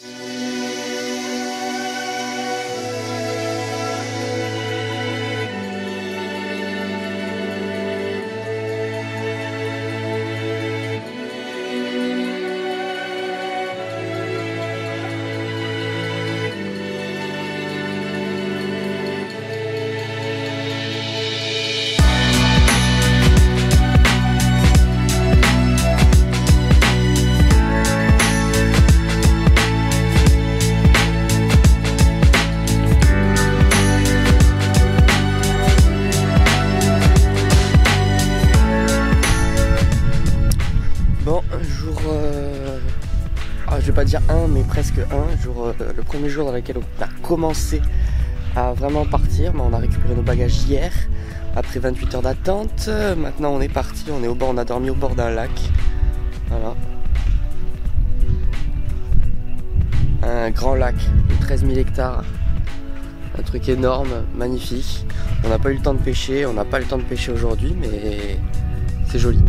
Bon, euh, ah, je vais pas dire un, mais presque un. Jour, euh, le premier jour dans lequel on a commencé à vraiment partir. Mais on a récupéré nos bagages hier, après 28 heures d'attente. Maintenant, on est parti. On est au bord, on a dormi au bord d'un lac. Voilà. Un grand lac de 13 000 hectares. Un truc énorme, magnifique. On n'a pas eu le temps de pêcher. On n'a pas le temps de pêcher aujourd'hui, mais c'est joli.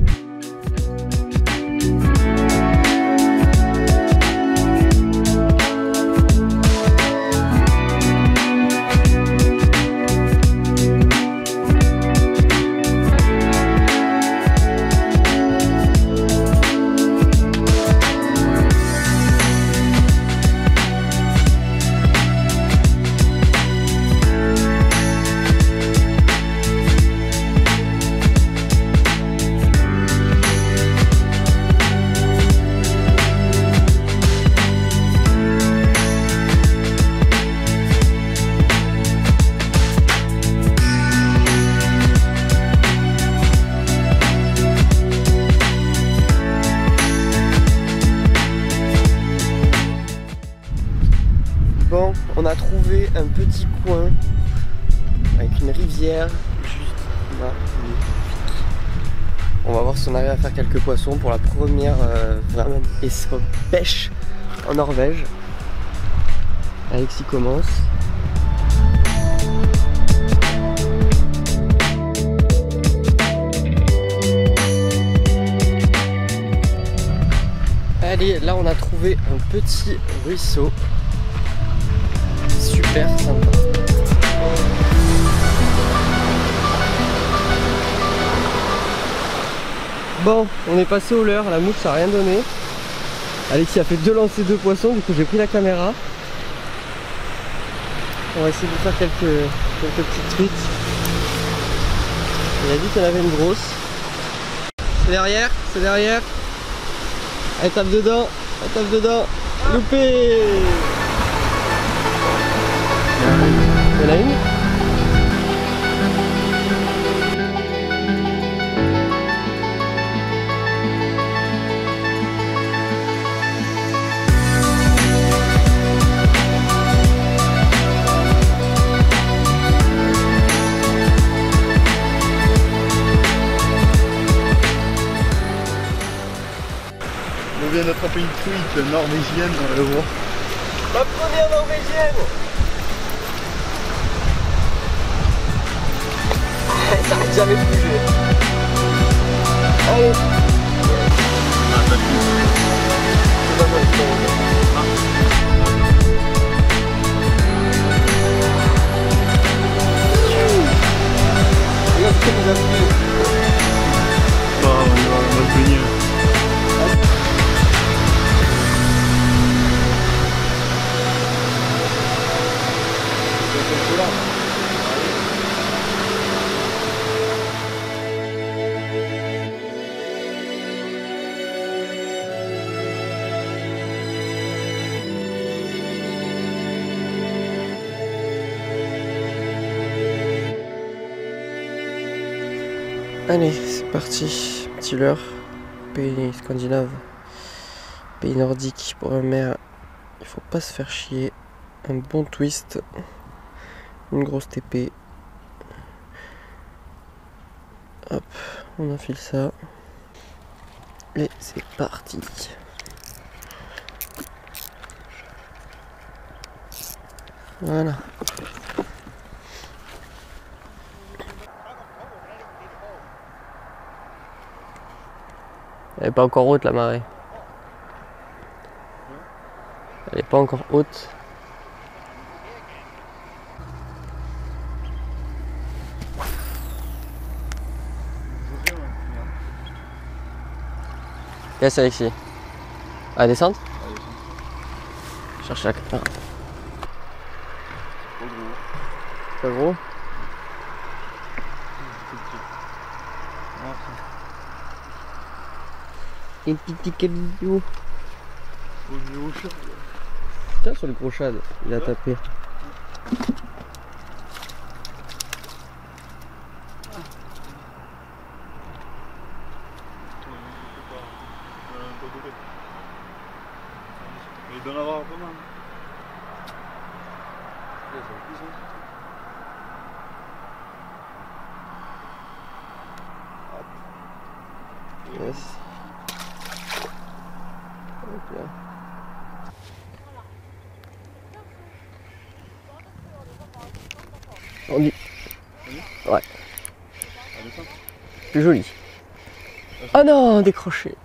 On va voir si on arrive à faire quelques poissons pour la première euh, vraiment pêche en Norvège. Alexis commence. Allez, là on a trouvé un petit ruisseau super sympa. Bon, on est passé au leurre, la mouche ça a rien donné. Alexis a fait deux lancers de poissons, du coup j'ai pris la caméra. On va essayer de faire quelques, quelques petites truites. Il a dit qu'il y en avait une grosse. C'est derrière, c'est derrière. Elle tape dedans, elle tape dedans. Loupé Il a une? Une truite norvégienne, va le voir. Ma première norvégienne Ça arrête jamais de bouger. Allez. Regarde ce qu'elle nous a Allez, c'est parti. Petit leurre. Pays scandinave. Pays nordique pour un mer. Il faut pas se faire chier. Un bon twist. Une grosse TP. Hop, on enfile ça. Et c'est parti. Voilà. Elle est pas encore haute la marée. Elle est pas encore haute. Yes Alexis. À descendre? Cherche la caméra. Pas gros Un petit cabillaud. Au niveau chat. Putain sur le gros shad, il a tapé. Il doit en avoir pas mal. Yes. Hop là. On dit. Ouais, plus joli. Oh non, décroché.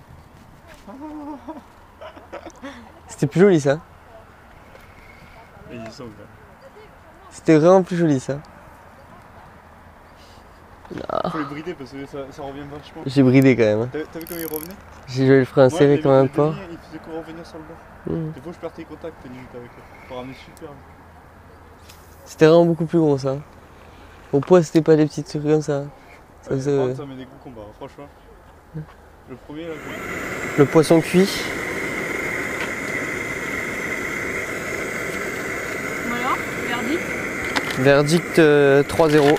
C'était plus joli ça. C'était vraiment plus joli ça. Faut les brider parce que ça, ça revient vachement. J'ai bridé quand même. hein. T'as vu comme il revenait? J'ai joué le frein serré quand même pas. Il faisait qu'on revenir sur le bord? Hmm. Des fois je perds tes contacts limite avec eux. Pour ramener super. C'était vraiment beaucoup plus gros ça. Au poids c'était pas des petits trucs comme ça. Ça Ouais, faisait- par contre, ça met des gros combats, hein, franchement. Le premier là, Le poisson cuit. Voilà, verdict. Verdict euh, 3-0.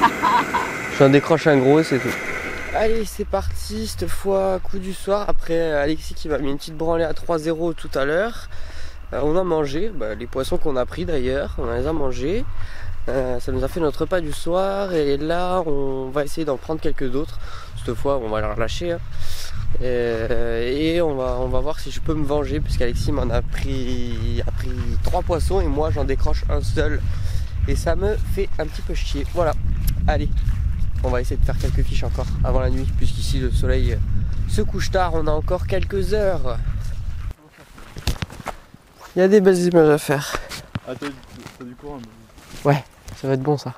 J'en décroche un gros et c'est tout. Allez, c'est parti, cette fois coup du soir. Après euh, Alexis qui m'a mis une petite branlée à 3-0 tout à l'heure. Euh, on a mangé, bah, les poissons qu'on a pris d'ailleurs, on les a mangés. Euh, ça nous a fait notre repas du soir et là on va essayer d'en prendre quelques autres. Cette fois on va les relâcher. hein. Euh, et on va, on va voir si je peux me venger puisqu'Alexis m'en a pris, a pris trois poissons et moi j'en décroche un seul. Et ça me fait un petit peu chier. Voilà, allez, on va essayer de faire quelques fiches encore avant la nuit puisqu'ici le soleil se couche tard, on a encore quelques heures. Il y a des belles images à faire. Ah, t'as du courant. mais- Ça va être bon ça.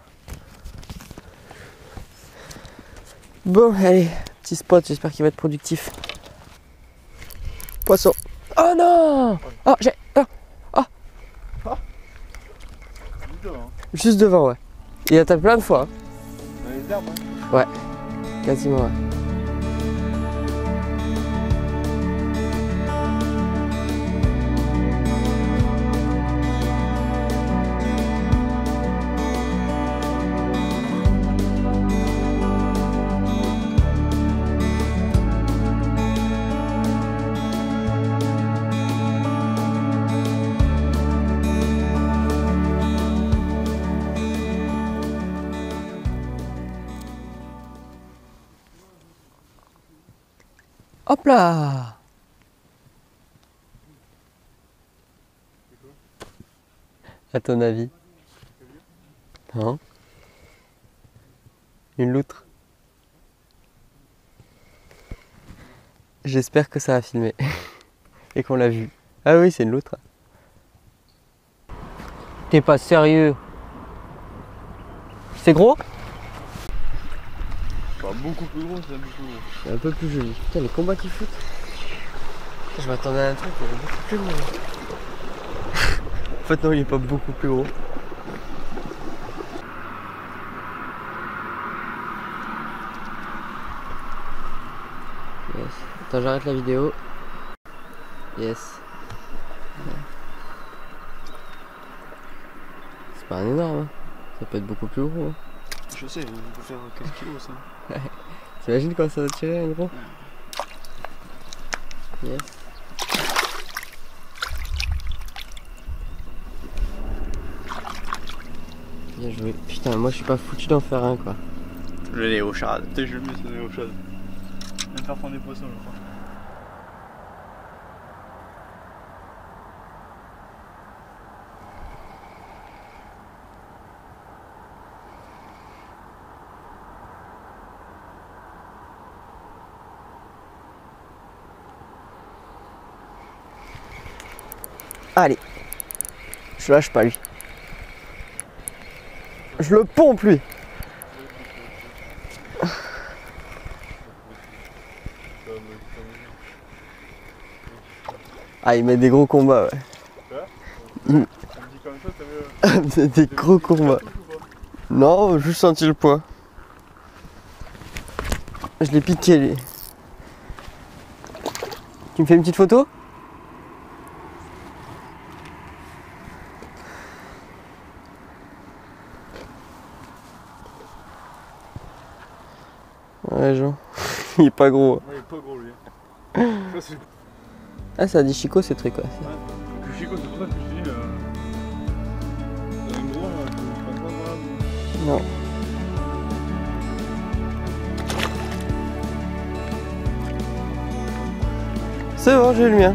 Bon, allez, petit spot, j'espère qu'il va être productif. Poisson. Oh non Oh, j'ai. ah, Dis donc, hein. juste devant, ouais. Il a tapé plein de fois, hein. Dans les herbes, hein. quasiment, ouais. Hop là. À ton avis. Non Une loutre. J'espère que ça a filmé et qu'on l'a vu. Ah oui, c'est une loutre. T'es pas sérieux. C'est gros? Pas beaucoup plus gros, c'est un peu plus gros. C'est un peu plus joli. Putain, les combats qu'ils foutent. Je m'attendais à un truc, il est beaucoup plus gros. en fait, non, il est pas beaucoup plus gros. Yes. Attends, j'arrête la vidéo. Yes. C'est pas un énorme, hein. ça peut être beaucoup plus gros. hein. Je sais, on peut faire quelques kilos ça. T'imagines quand ça va tirer un gros Yes. Bien joué. Putain, moi je suis pas foutu d'en faire un quoi. Le Léo Chad. T'es je le mets ce Léo Chad. Même faire prendre des poissons, je crois. Allez. Je lâche pas lui. Je le pompe lui. Ah, il met des gros combats, ouais. T'as mieux. des gros combats. Non, juste senti le poids. Je l'ai piqué lui. Tu me fais une petite photo? Ouais Jean, il est pas gros. Ouais, il est pas gros lui. Ça, c'est Ah ça dit Chico ces trucs quoi. plus chico, c'est pour ça que je dis. Euh... C'est un gros, pense pas. Non. C'est bon, j'ai le mien.